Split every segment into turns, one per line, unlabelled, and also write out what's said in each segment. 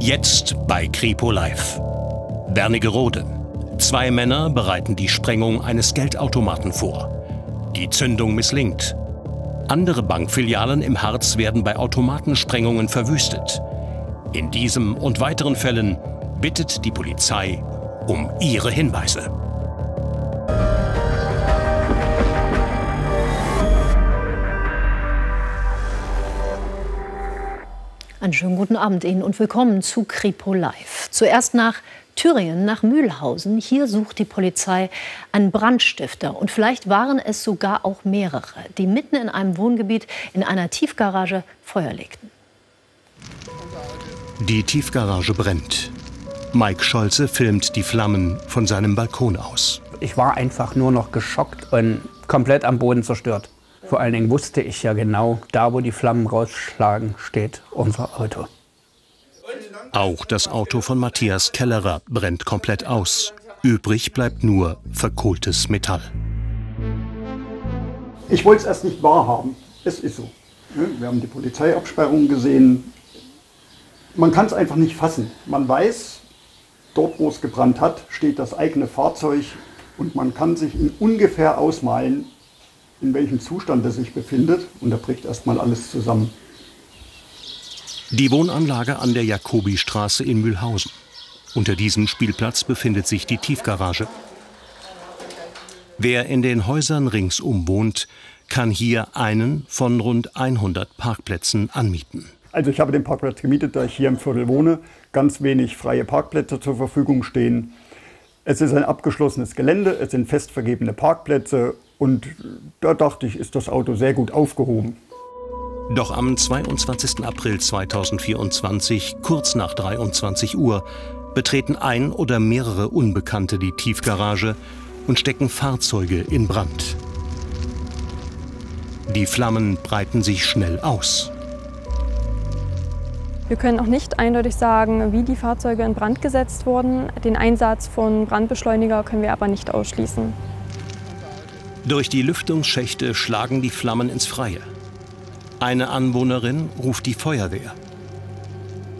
Jetzt bei Kripo Live. Wernigerode. Zwei Männer bereiten die Sprengung eines Geldautomaten vor. Die Zündung misslingt. Andere Bankfilialen im Harz werden bei Automatensprengungen verwüstet. In diesem und weiteren Fällen bittet die Polizei um ihre Hinweise.
Einen schönen guten Abend Ihnen und willkommen zu Kripo Live. Zuerst nach Thüringen, nach Mühlhausen. Hier sucht die Polizei einen Brandstifter. Und vielleicht waren es sogar auch mehrere, die mitten in einem Wohngebiet in einer Tiefgarage Feuer legten.
Die Tiefgarage brennt. Mike Scholze filmt die Flammen von seinem Balkon aus.
Ich war einfach nur noch geschockt und komplett am Boden zerstört. Vor allen Dingen wusste ich ja genau, da wo die Flammen rausschlagen, steht unser Auto.
Auch das Auto von Matthias Kellerer brennt komplett aus. Übrig bleibt nur verkohltes Metall.
Ich wollte es erst nicht wahrhaben. Es ist so. Wir haben die Polizeiabsperrung gesehen. Man kann es einfach nicht fassen. Man weiß, dort wo es gebrannt hat, steht das eigene Fahrzeug und man kann sich ungefähr ausmalen, in welchem Zustand er sich befindet. Und da bricht erstmal alles zusammen.
Die Wohnanlage an der Jakobistraße in Mühlhausen. Unter diesem Spielplatz befindet sich die Tiefgarage. Wer in den Häusern ringsum wohnt, kann hier einen von rund 100 Parkplätzen anmieten.
Also ich habe den Parkplatz gemietet, da ich hier im Viertel wohne. Ganz wenig freie Parkplätze zur Verfügung stehen. Es ist ein abgeschlossenes Gelände, es sind fest vergebene Parkplätze und da dachte ich, ist das Auto sehr gut aufgehoben.
Doch am 22. April 2024, kurz nach 23 Uhr, betreten ein oder mehrere Unbekannte die Tiefgarage und stecken Fahrzeuge in Brand. Die Flammen breiten sich schnell aus.
Wir können auch nicht eindeutig sagen, wie die Fahrzeuge in Brand gesetzt wurden. Den Einsatz von Brandbeschleuniger können wir aber nicht ausschließen.
Durch die Lüftungsschächte schlagen die Flammen ins Freie. Eine Anwohnerin ruft die Feuerwehr.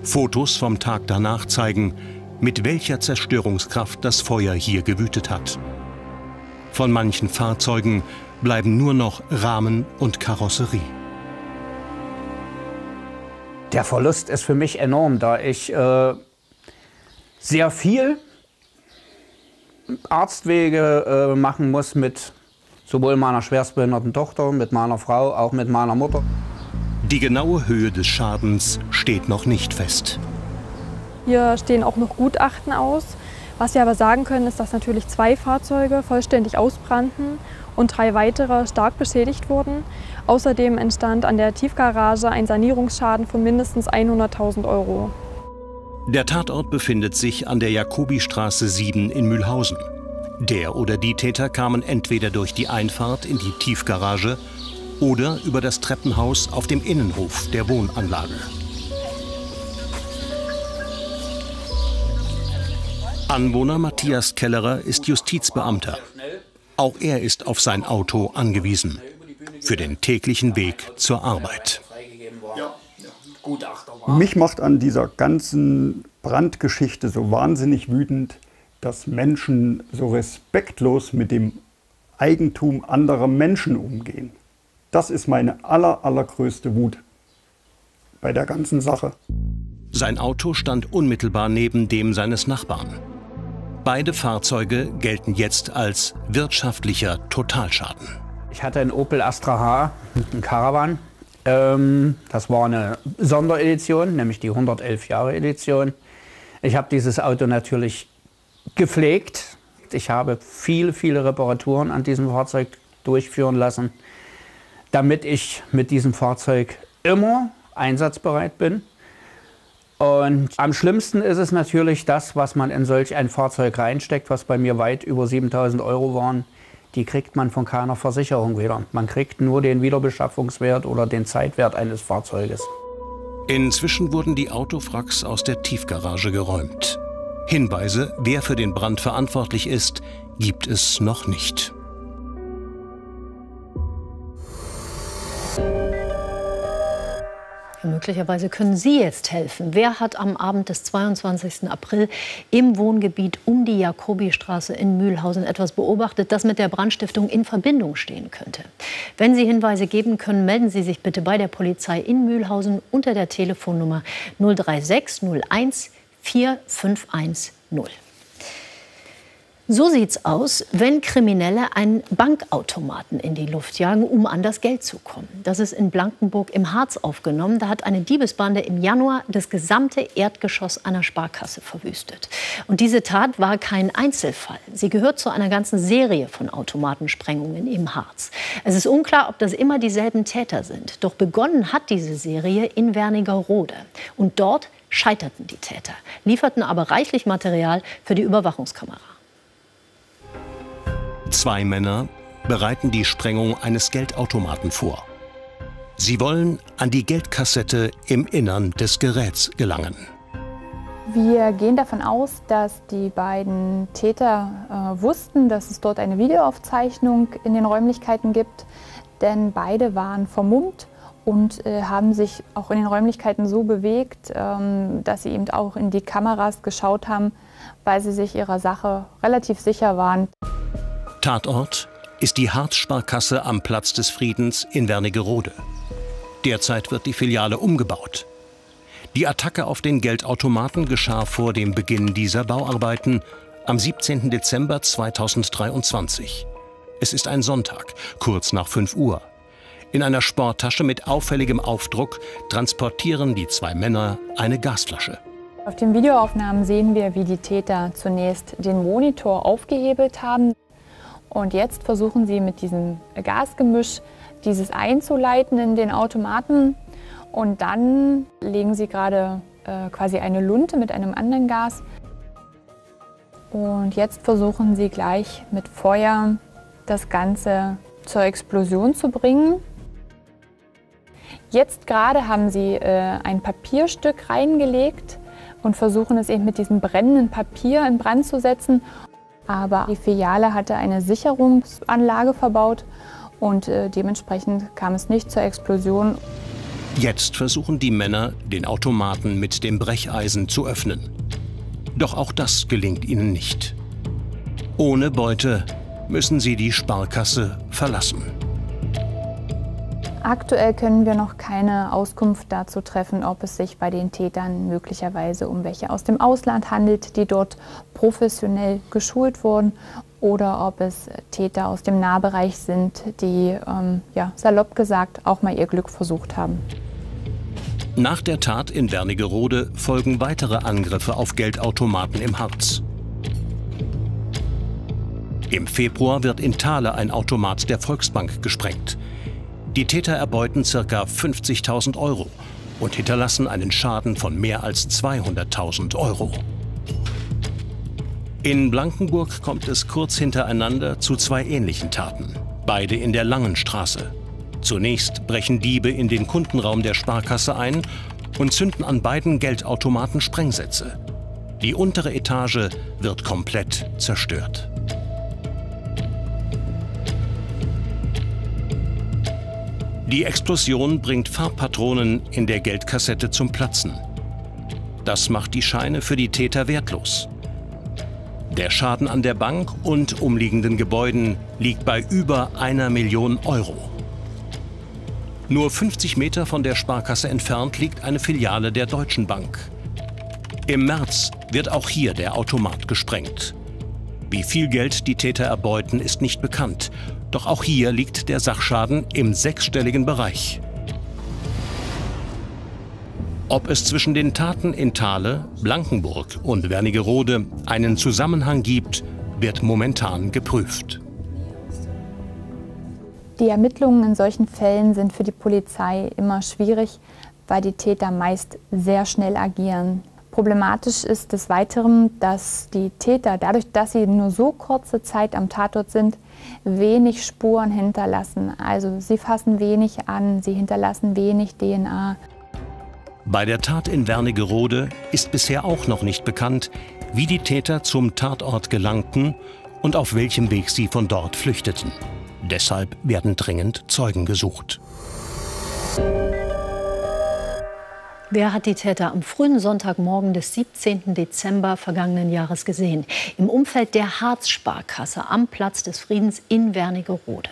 Fotos vom Tag danach zeigen, mit welcher Zerstörungskraft das Feuer hier gewütet hat. Von manchen Fahrzeugen bleiben nur noch Rahmen und Karosserie.
Der Verlust ist für mich enorm, da ich äh, sehr viel Arztwege äh, machen muss mit sowohl meiner schwerstbehinderten Tochter, mit meiner Frau, auch mit meiner Mutter.
Die genaue Höhe des Schadens steht noch nicht fest.
Hier stehen auch noch Gutachten aus. Was wir aber sagen können, ist, dass natürlich zwei Fahrzeuge vollständig ausbrannten und drei weitere stark beschädigt wurden. Außerdem entstand an der Tiefgarage ein Sanierungsschaden von mindestens 100.000 Euro.
Der Tatort befindet sich an der Jakobistraße 7 in Mühlhausen. Der oder die Täter kamen entweder durch die Einfahrt in die Tiefgarage oder über das Treppenhaus auf dem Innenhof der Wohnanlage. Anwohner Matthias Kellerer ist Justizbeamter. Auch er ist auf sein Auto angewiesen. Für den täglichen Weg zur Arbeit.
Mich macht an dieser ganzen Brandgeschichte so wahnsinnig wütend, dass Menschen so respektlos mit dem Eigentum anderer Menschen umgehen. Das ist meine aller, allergrößte Wut bei der ganzen Sache.
Sein Auto stand unmittelbar neben dem seines Nachbarn. Beide Fahrzeuge gelten jetzt als wirtschaftlicher Totalschaden.
Ich hatte einen Opel Astra H, einen Caravan. Ähm, das war eine Sonderedition, nämlich die 111 Jahre Edition. Ich habe dieses Auto natürlich gepflegt. Ich habe viele, viele Reparaturen an diesem Fahrzeug durchführen lassen, damit ich mit diesem Fahrzeug immer einsatzbereit bin. Und am schlimmsten ist es natürlich das, was man in solch ein Fahrzeug reinsteckt, was bei mir weit über 7000 Euro waren. Die kriegt man von keiner Versicherung wieder. Man kriegt nur den Wiederbeschaffungswert oder den Zeitwert eines Fahrzeuges.
Inzwischen wurden die Autofracks aus der Tiefgarage geräumt. Hinweise, wer für den Brand verantwortlich ist, gibt es noch nicht.
Möglicherweise können Sie jetzt helfen. Wer hat am Abend des 22. April im Wohngebiet um die Jakobistraße in Mühlhausen etwas beobachtet, das mit der Brandstiftung in Verbindung stehen könnte? Wenn Sie Hinweise geben können, melden Sie sich bitte bei der Polizei in Mühlhausen unter der Telefonnummer 036 01 4510. So sieht's aus, wenn Kriminelle einen Bankautomaten in die Luft jagen, um an das Geld zu kommen. Das ist in Blankenburg im Harz aufgenommen. Da hat eine Diebesbande im Januar das gesamte Erdgeschoss einer Sparkasse verwüstet. Und diese Tat war kein Einzelfall. Sie gehört zu einer ganzen Serie von Automatensprengungen im Harz. Es ist unklar, ob das immer dieselben Täter sind. Doch begonnen hat diese Serie in Wernigerode. Und dort scheiterten die Täter, lieferten aber reichlich Material für die Überwachungskamera.
Zwei Männer bereiten die Sprengung eines Geldautomaten vor. Sie wollen an die Geldkassette im Innern des Geräts gelangen.
Wir gehen davon aus, dass die beiden Täter äh, wussten, dass es dort eine Videoaufzeichnung in den Räumlichkeiten gibt, denn beide waren vermummt und äh, haben sich auch in den Räumlichkeiten so bewegt, ähm, dass sie eben auch in die Kameras geschaut haben, weil sie sich ihrer Sache relativ sicher waren.
Tatort ist die Harzsparkasse am Platz des Friedens in Wernigerode. Derzeit wird die Filiale umgebaut. Die Attacke auf den Geldautomaten geschah vor dem Beginn dieser Bauarbeiten am 17. Dezember 2023. Es ist ein Sonntag, kurz nach 5 Uhr. In einer Sporttasche mit auffälligem Aufdruck transportieren die zwei Männer eine Gasflasche.
Auf den Videoaufnahmen sehen wir, wie die Täter zunächst den Monitor aufgehebelt haben. Und jetzt versuchen sie mit diesem Gasgemisch dieses einzuleiten in den Automaten. Und dann legen sie gerade äh, quasi eine Lunte mit einem anderen Gas. Und jetzt versuchen sie gleich mit Feuer das Ganze zur Explosion zu bringen. Jetzt gerade haben sie äh, ein Papierstück reingelegt und versuchen es eben mit diesem brennenden Papier in Brand zu setzen. Aber die Filiale hatte eine Sicherungsanlage verbaut und äh, dementsprechend kam es nicht zur Explosion.
Jetzt versuchen die Männer, den Automaten mit dem Brecheisen zu öffnen. Doch auch das gelingt ihnen nicht. Ohne Beute müssen sie die Sparkasse verlassen.
Aktuell können wir noch keine Auskunft dazu treffen, ob es sich bei den Tätern möglicherweise um welche aus dem Ausland handelt, die dort professionell geschult wurden, oder ob es Täter aus dem Nahbereich sind, die, ähm, ja, salopp gesagt, auch mal ihr Glück versucht haben.
Nach der Tat in Wernigerode folgen weitere Angriffe auf Geldautomaten im Harz. Im Februar wird in Thale ein Automat der Volksbank gesprengt. Die Täter erbeuten ca. 50.000 Euro und hinterlassen einen Schaden von mehr als 200.000 Euro. In Blankenburg kommt es kurz hintereinander zu zwei ähnlichen Taten, beide in der Langen Straße. Zunächst brechen Diebe in den Kundenraum der Sparkasse ein und zünden an beiden Geldautomaten Sprengsätze. Die untere Etage wird komplett zerstört. Die Explosion bringt Farbpatronen in der Geldkassette zum Platzen. Das macht die Scheine für die Täter wertlos. Der Schaden an der Bank und umliegenden Gebäuden liegt bei über einer Million Euro. Nur 50 Meter von der Sparkasse entfernt liegt eine Filiale der Deutschen Bank. Im März wird auch hier der Automat gesprengt. Wie viel Geld die Täter erbeuten, ist nicht bekannt. Doch auch hier liegt der Sachschaden im sechsstelligen Bereich. Ob es zwischen den Taten in Thale, Blankenburg und Wernigerode einen Zusammenhang gibt, wird momentan geprüft.
Die Ermittlungen in solchen Fällen sind für die Polizei immer schwierig, weil die Täter meist sehr schnell agieren. Problematisch ist des Weiteren, dass die Täter, dadurch, dass sie nur so kurze Zeit am Tatort sind, wenig Spuren hinterlassen. Also sie fassen wenig an, sie hinterlassen wenig DNA.
Bei der Tat in Wernigerode ist bisher auch noch nicht bekannt, wie die Täter zum Tatort gelangten und auf welchem Weg sie von dort flüchteten. Deshalb werden dringend Zeugen gesucht.
Wer hat die Täter am frühen Sonntagmorgen des 17. Dezember vergangenen Jahres gesehen? Im Umfeld der Harz-Sparkasse am Platz des Friedens in Wernigerode.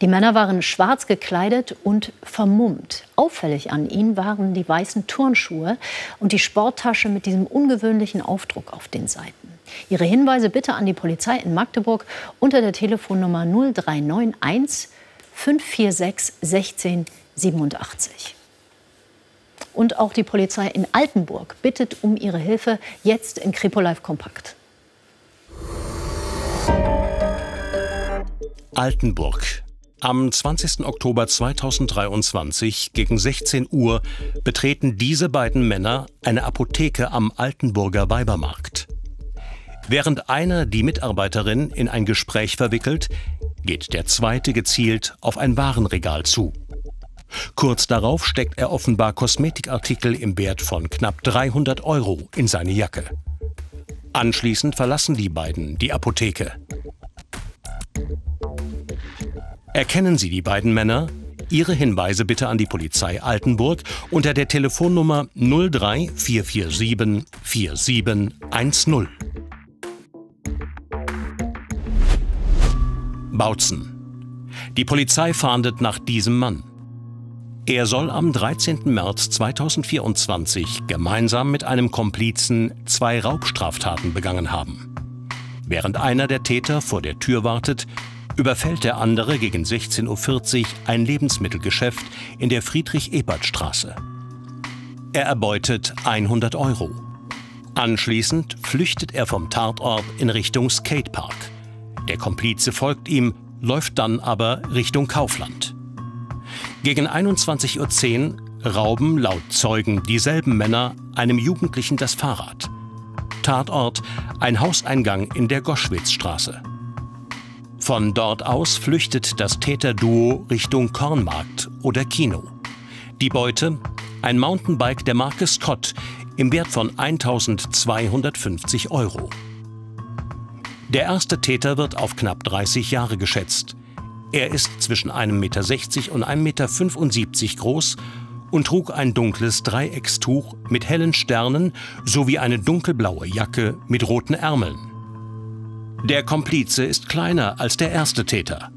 Die Männer waren schwarz gekleidet und vermummt. Auffällig an ihnen waren die weißen Turnschuhe und die Sporttasche mit diesem ungewöhnlichen Aufdruck auf den Seiten. Ihre Hinweise bitte an die Polizei in Magdeburg unter der Telefonnummer 0391 546 1687. Und auch die Polizei in Altenburg bittet um ihre Hilfe jetzt in Kripo Live Kompakt.
Altenburg. Am 20. Oktober 2023 gegen 16 Uhr betreten diese beiden Männer eine Apotheke am Altenburger Weibermarkt. Während einer die Mitarbeiterin in ein Gespräch verwickelt, geht der zweite gezielt auf ein Warenregal zu. Kurz darauf steckt er offenbar Kosmetikartikel im Wert von knapp 300 Euro in seine Jacke. Anschließend verlassen die beiden die Apotheke. Erkennen Sie die beiden Männer? Ihre Hinweise bitte an die Polizei Altenburg unter der Telefonnummer 03447 4710. Bautzen. Die Polizei fahndet nach diesem Mann. Er soll am 13. März 2024 gemeinsam mit einem Komplizen zwei Raubstraftaten begangen haben. Während einer der Täter vor der Tür wartet, überfällt der andere gegen 16.40 Uhr ein Lebensmittelgeschäft in der Friedrich-Ebert-Straße. Er erbeutet 100 Euro. Anschließend flüchtet er vom Tatort in Richtung Skatepark. Der Komplize folgt ihm, läuft dann aber Richtung Kaufland. Gegen 21.10 Uhr rauben laut Zeugen dieselben Männer einem Jugendlichen das Fahrrad. Tatort ein Hauseingang in der Goschwitzstraße. Von dort aus flüchtet das Täterduo Richtung Kornmarkt oder Kino. Die Beute ein Mountainbike der Marke Scott im Wert von 1250 Euro. Der erste Täter wird auf knapp 30 Jahre geschätzt. Er ist zwischen 1,60 Meter und 1,75 Meter groß und trug ein dunkles Dreieckstuch mit hellen Sternen sowie eine dunkelblaue Jacke mit roten Ärmeln. Der Komplize ist kleiner als der erste Täter.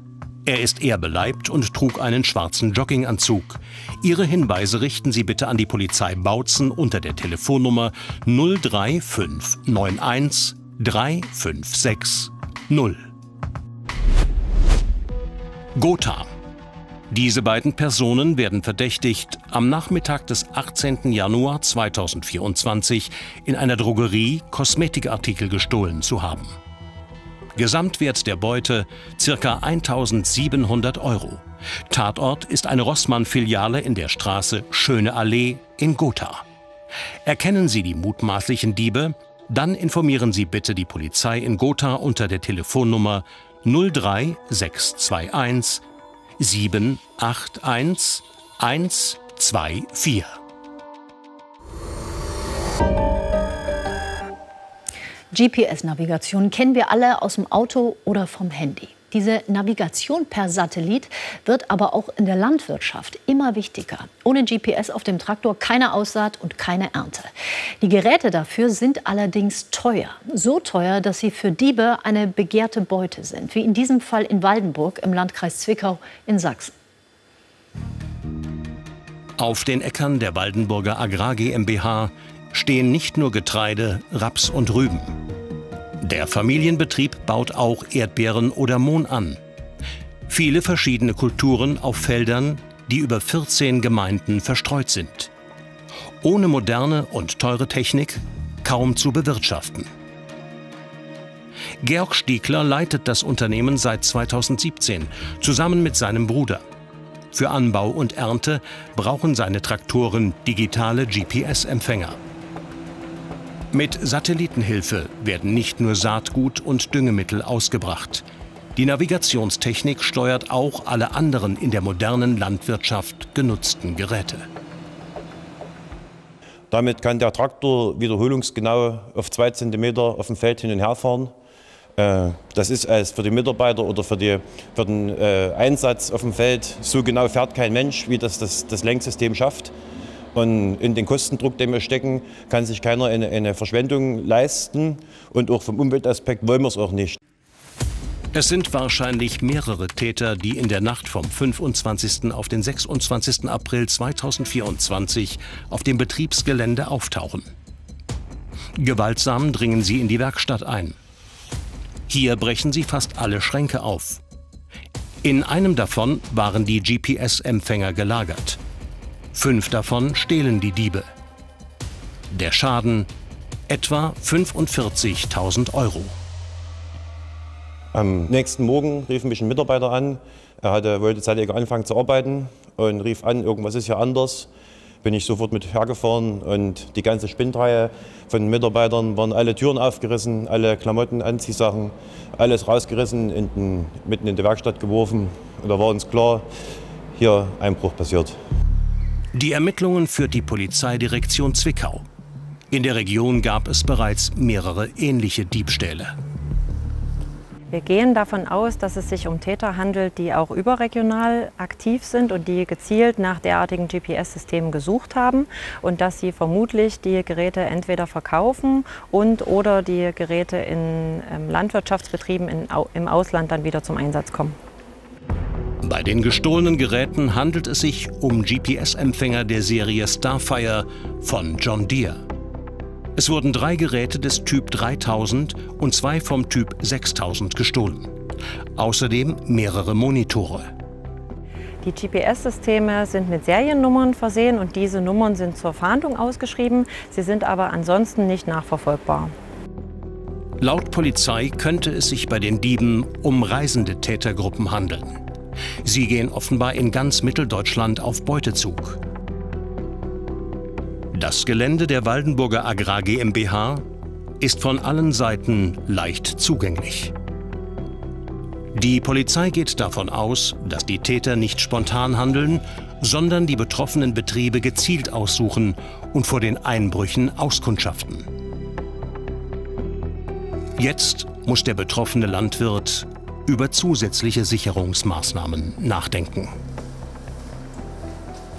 Er ist eher beleibt und trug einen schwarzen Jogginganzug. Ihre Hinweise richten Sie bitte an die Polizei Bautzen unter der Telefonnummer 03591 356 0. Gotha. Diese beiden Personen werden verdächtigt, am Nachmittag des 18. Januar 2024 in einer Drogerie Kosmetikartikel gestohlen zu haben. Gesamtwert der Beute ca. 1700 Euro. Tatort ist eine Rossmann-Filiale in der Straße Schöne Allee in Gotha. Erkennen Sie die mutmaßlichen Diebe? Dann informieren Sie bitte die Polizei in Gotha unter der Telefonnummer 03621 781 124.
GPS-Navigation kennen wir alle aus dem Auto oder vom Handy. Diese Navigation per Satellit wird aber auch in der Landwirtschaft immer wichtiger. Ohne GPS auf dem Traktor keine Aussaat und keine Ernte. Die Geräte dafür sind allerdings teuer. So teuer, dass sie für Diebe eine begehrte Beute sind. Wie in diesem Fall in Waldenburg im Landkreis Zwickau in Sachsen.
Auf den Äckern der Waldenburger Agrar GmbH stehen nicht nur Getreide, Raps und Rüben. Der Familienbetrieb baut auch Erdbeeren oder Mohn an. Viele verschiedene Kulturen auf Feldern, die über 14 Gemeinden verstreut sind. Ohne moderne und teure Technik kaum zu bewirtschaften. Georg Stiegler leitet das Unternehmen seit 2017 zusammen mit seinem Bruder. Für Anbau und Ernte brauchen seine Traktoren digitale GPS-Empfänger. Mit Satellitenhilfe werden nicht nur Saatgut und Düngemittel ausgebracht. Die Navigationstechnik steuert auch alle anderen in der modernen Landwirtschaft genutzten Geräte.
Damit kann der Traktor wiederholungsgenau auf zwei Zentimeter auf dem Feld hin und her fahren. Äh, das ist für die Mitarbeiter oder für, die, für den äh, Einsatz auf dem Feld so genau fährt kein Mensch, wie das das, das Lenksystem schafft. Und in den Kostendruck, den wir stecken, kann sich keiner eine, eine Verschwendung leisten. Und auch vom Umweltaspekt wollen wir es auch nicht.
Es sind wahrscheinlich mehrere Täter, die in der Nacht vom 25. auf den 26. April 2024 auf dem Betriebsgelände auftauchen. Gewaltsam dringen sie in die Werkstatt ein. Hier brechen sie fast alle Schränke auf. In einem davon waren die GPS-Empfänger gelagert. Fünf davon stehlen die Diebe. Der Schaden etwa 45.000 Euro.
Am nächsten Morgen rief mich ein Mitarbeiter an. Er hatte, wollte zeitlich anfangen zu arbeiten und rief an, irgendwas ist hier anders. Bin ich sofort mit hergefahren und die ganze Spinnreihe von Mitarbeitern waren alle Türen aufgerissen, alle Klamotten, Anziehsachen, alles rausgerissen, in den, mitten in die Werkstatt geworfen. Und da war uns klar, hier Einbruch passiert.
Die Ermittlungen führt die Polizeidirektion Zwickau. In der Region gab es bereits mehrere ähnliche Diebstähle.
Wir gehen davon aus, dass es sich um Täter handelt, die auch überregional aktiv sind und die gezielt nach derartigen GPS-Systemen gesucht haben und dass sie vermutlich die Geräte entweder verkaufen und oder die Geräte in ähm, Landwirtschaftsbetrieben im Ausland dann wieder zum Einsatz kommen.
Bei den gestohlenen Geräten handelt es sich um GPS-Empfänger der Serie Starfire von John Deere. Es wurden drei Geräte des Typ 3000 und zwei vom Typ 6000 gestohlen. Außerdem mehrere Monitore.
Die GPS-Systeme sind mit Seriennummern versehen und diese Nummern sind zur Fahndung ausgeschrieben. Sie sind aber ansonsten nicht nachverfolgbar.
Laut Polizei könnte es sich bei den Dieben um reisende Tätergruppen handeln. Sie gehen offenbar in ganz Mitteldeutschland auf Beutezug. Das Gelände der Waldenburger Agrar GmbH ist von allen Seiten leicht zugänglich. Die Polizei geht davon aus, dass die Täter nicht spontan handeln, sondern die betroffenen Betriebe gezielt aussuchen und vor den Einbrüchen auskundschaften. Jetzt muss der betroffene Landwirt über zusätzliche Sicherungsmaßnahmen nachdenken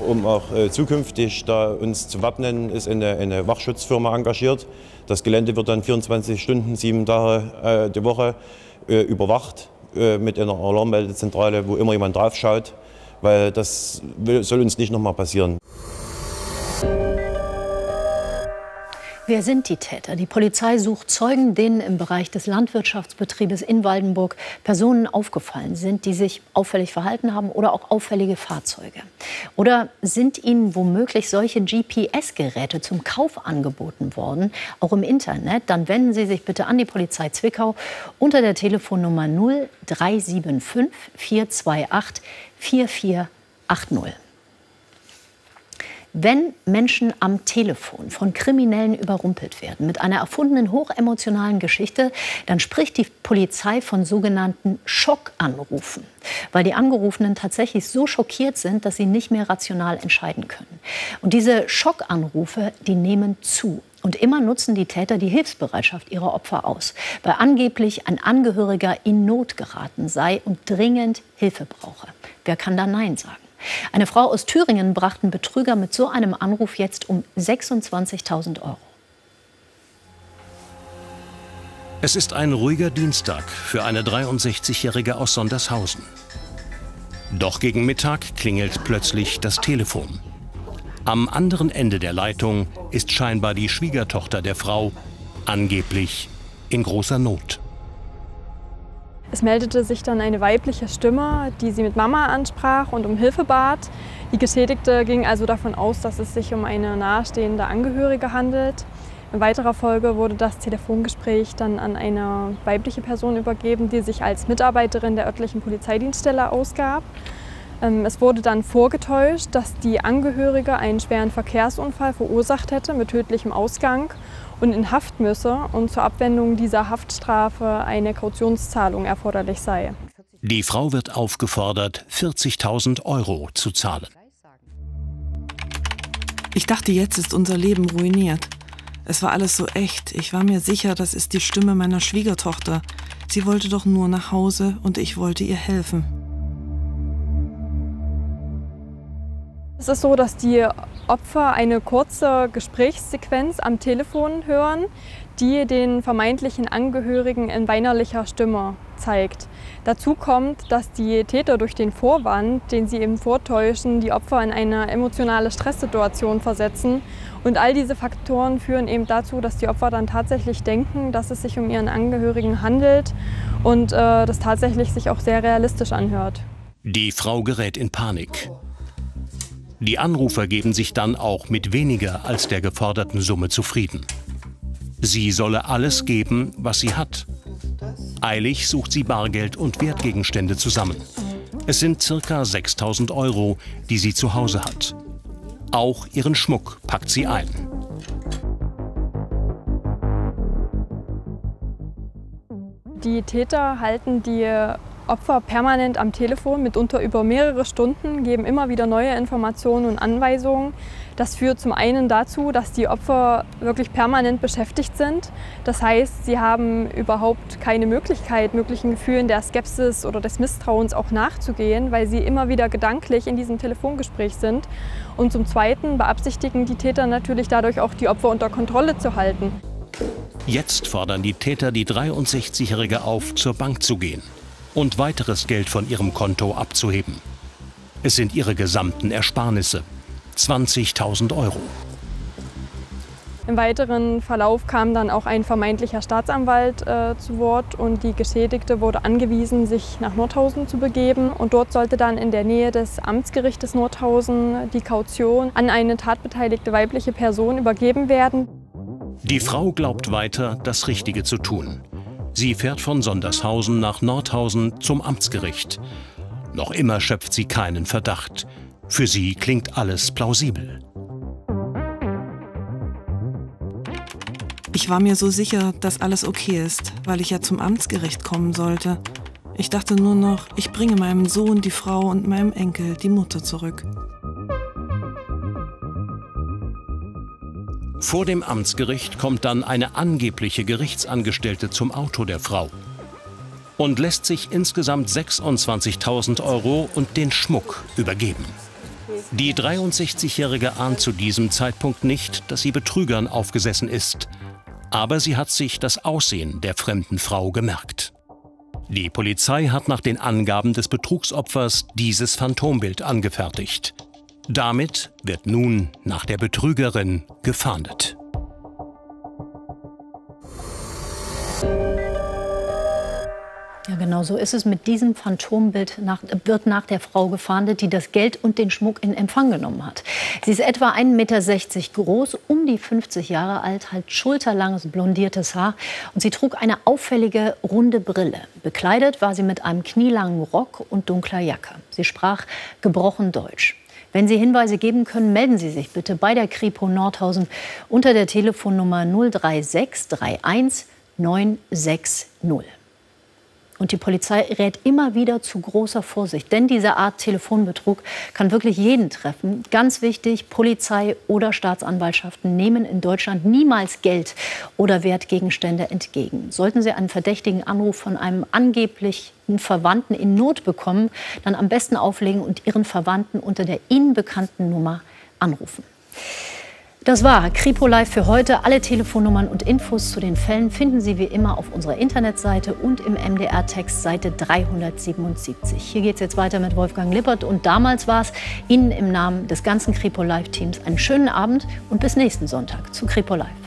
um auch äh, zukünftig da uns zu wappnen, ist eine, eine Wachschutzfirma engagiert. Das Gelände wird dann 24 Stunden, sieben Tage äh, die Woche äh, überwacht äh, mit einer Alarmmeldezentrale, wo immer jemand drauf schaut, weil das will, soll uns nicht nochmal passieren.
Wer sind die Täter? Die Polizei sucht Zeugen, denen im Bereich des Landwirtschaftsbetriebes in Waldenburg Personen aufgefallen sind, die sich auffällig verhalten haben oder auch auffällige Fahrzeuge. Oder sind ihnen womöglich solche GPS-Geräte zum Kauf angeboten worden, auch im Internet? Dann wenden Sie sich bitte an die Polizei Zwickau unter der Telefonnummer 0375 428 4480. Wenn Menschen am Telefon von Kriminellen überrumpelt werden mit einer erfundenen hochemotionalen Geschichte, dann spricht die Polizei von sogenannten Schockanrufen, weil die Angerufenen tatsächlich so schockiert sind, dass sie nicht mehr rational entscheiden können. Und diese Schockanrufe, die nehmen zu. Und immer nutzen die Täter die Hilfsbereitschaft ihrer Opfer aus, weil angeblich ein Angehöriger in Not geraten sei und dringend Hilfe brauche. Wer kann da Nein sagen? Eine Frau aus Thüringen brachten Betrüger mit so einem Anruf jetzt um 26.000 Euro.
Es ist ein ruhiger Dienstag für eine 63-Jährige aus Sondershausen. Doch gegen Mittag klingelt plötzlich das Telefon. Am anderen Ende der Leitung ist scheinbar die Schwiegertochter der Frau, angeblich in großer Not.
Es meldete sich dann eine weibliche Stimme, die sie mit Mama ansprach und um Hilfe bat. Die Geschädigte ging also davon aus, dass es sich um eine nahestehende Angehörige handelt. In weiterer Folge wurde das Telefongespräch dann an eine weibliche Person übergeben, die sich als Mitarbeiterin der örtlichen Polizeidienststelle ausgab. Ähm, es wurde dann vorgetäuscht, dass die Angehörige einen schweren Verkehrsunfall verursacht hätte mit tödlichem Ausgang und in Haft müsse und zur Abwendung dieser Haftstrafe eine Kautionszahlung erforderlich sei.
Die Frau wird aufgefordert, 40.000 Euro zu zahlen.
Ich dachte, jetzt ist unser Leben ruiniert. Es war alles so echt. Ich war mir sicher, das ist die Stimme meiner Schwiegertochter. Sie wollte doch nur nach Hause und ich wollte ihr helfen.
Es ist so, dass die Opfer eine kurze Gesprächssequenz am Telefon hören, die den vermeintlichen Angehörigen in weinerlicher Stimme zeigt. Dazu kommt, dass die Täter durch den Vorwand, den sie eben vortäuschen, die Opfer in eine emotionale Stresssituation versetzen. Und all diese Faktoren führen eben dazu, dass die Opfer dann tatsächlich denken, dass es sich um ihren Angehörigen handelt und äh, das tatsächlich sich auch sehr realistisch anhört.
Die Frau gerät in Panik. Die Anrufer geben sich dann auch mit weniger als der geforderten Summe zufrieden. Sie solle alles geben, was sie hat. Eilig sucht sie Bargeld und Wertgegenstände zusammen. Es sind circa 6000 Euro, die sie zu Hause hat. Auch ihren Schmuck packt sie ein.
Die Täter halten die Opfer permanent am Telefon, mitunter über mehrere Stunden, geben immer wieder neue Informationen und Anweisungen. Das führt zum einen dazu, dass die Opfer wirklich permanent beschäftigt sind. Das heißt, sie haben überhaupt keine Möglichkeit, möglichen Gefühlen der Skepsis oder des Misstrauens auch nachzugehen, weil sie immer wieder gedanklich in diesem Telefongespräch sind. Und zum Zweiten beabsichtigen die Täter natürlich dadurch auch, die Opfer unter Kontrolle zu halten.
Jetzt fordern die Täter die 63-Jährige auf, zur Bank zu gehen und weiteres Geld von ihrem Konto abzuheben. Es sind ihre gesamten Ersparnisse. 20.000 Euro.
Im weiteren Verlauf kam dann auch ein vermeintlicher Staatsanwalt äh, zu Wort und die Geschädigte wurde angewiesen, sich nach Nordhausen zu begeben. Und dort sollte dann in der Nähe des Amtsgerichtes Nordhausen die Kaution an eine tatbeteiligte weibliche Person übergeben werden.
Die Frau glaubt weiter, das Richtige zu tun. Sie fährt von Sondershausen nach Nordhausen zum Amtsgericht. Noch immer schöpft sie keinen Verdacht. Für sie klingt alles plausibel.
Ich war mir so sicher, dass alles okay ist, weil ich ja zum Amtsgericht kommen sollte. Ich dachte nur noch, ich bringe meinem Sohn die Frau und meinem Enkel die Mutter zurück.
Vor dem Amtsgericht kommt dann eine angebliche Gerichtsangestellte zum Auto der Frau und lässt sich insgesamt 26.000 Euro und den Schmuck übergeben. Die 63-Jährige ahnt zu diesem Zeitpunkt nicht, dass sie Betrügern aufgesessen ist. Aber sie hat sich das Aussehen der fremden Frau gemerkt. Die Polizei hat nach den Angaben des Betrugsopfers dieses Phantombild angefertigt. Damit wird nun nach der Betrügerin gefahndet.
Ja, genau so ist es. Mit diesem Phantombild nach, wird nach der Frau gefahndet, die das Geld und den Schmuck in Empfang genommen hat. Sie ist etwa 1,60 Meter groß, um die 50 Jahre alt, hat schulterlanges blondiertes Haar und sie trug eine auffällige runde Brille. Bekleidet war sie mit einem knielangen Rock und dunkler Jacke. Sie sprach gebrochen Deutsch. Wenn Sie Hinweise geben können, melden Sie sich bitte bei der Kripo Nordhausen unter der Telefonnummer 03631 960. Und die Polizei rät immer wieder zu großer Vorsicht, denn diese Art Telefonbetrug kann wirklich jeden treffen. Ganz wichtig, Polizei oder Staatsanwaltschaften nehmen in Deutschland niemals Geld oder Wertgegenstände entgegen. Sollten Sie einen verdächtigen Anruf von einem angeblichen Verwandten in Not bekommen, dann am besten auflegen und Ihren Verwandten unter der Ihnen bekannten Nummer anrufen. Das war Kripo Live für heute. Alle Telefonnummern und Infos zu den Fällen finden Sie wie immer auf unserer Internetseite und im MDR-Text Seite 377. Hier geht es jetzt weiter mit Wolfgang Lippert und damals war es Ihnen im Namen des ganzen Kripo Live-Teams einen schönen Abend und bis nächsten Sonntag zu Kripo Live.